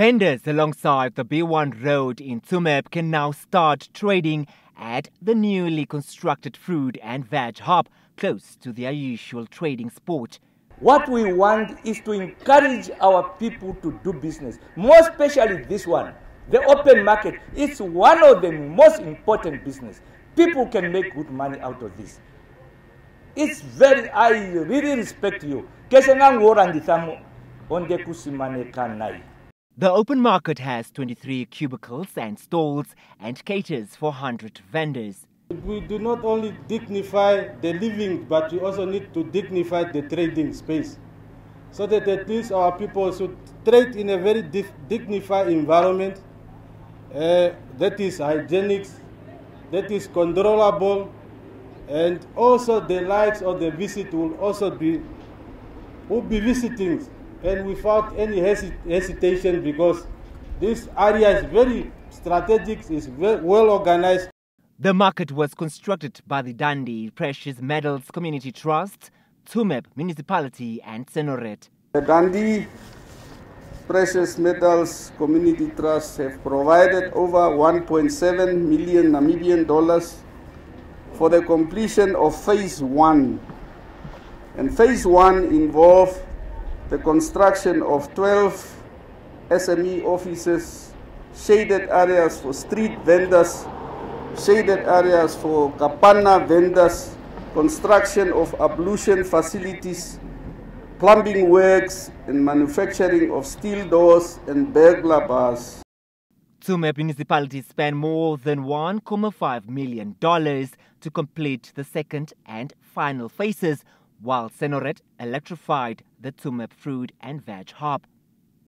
Vendors alongside the B1 road in Tsumeb can now start trading at the newly constructed fruit and veg hub close to their usual trading spot. What we want is to encourage our people to do business, more especially this one. The open market is one of the most important business. People can make good money out of this. It's very, I really respect you. on the kusimane kanai. The open market has 23 cubicles and stalls and caters for 100 vendors. We do not only dignify the living, but we also need to dignify the trading space. So that at least our people should trade in a very dignified environment uh, that is hygienic, that is controllable, and also the likes of the visit will also be will be visiting and without any hesit hesitation because this area is very strategic, is very well organized. The market was constructed by the Dundee Precious Metals Community Trust, Tsumeb Municipality and CENORED. The Dundee Precious Metals Community Trust have provided over 1.7 million Namibian dollars for the completion of phase one. And phase one involved the construction of 12 SME offices, shaded areas for street vendors, shaded areas for kapana vendors, construction of ablution facilities, plumbing works, and manufacturing of steel doors and burglar bars. Tsumeb municipality spent more than $1.5 million to complete the second and final phases while CENORED electrified the Tsumeb Fruit and Veg Hub.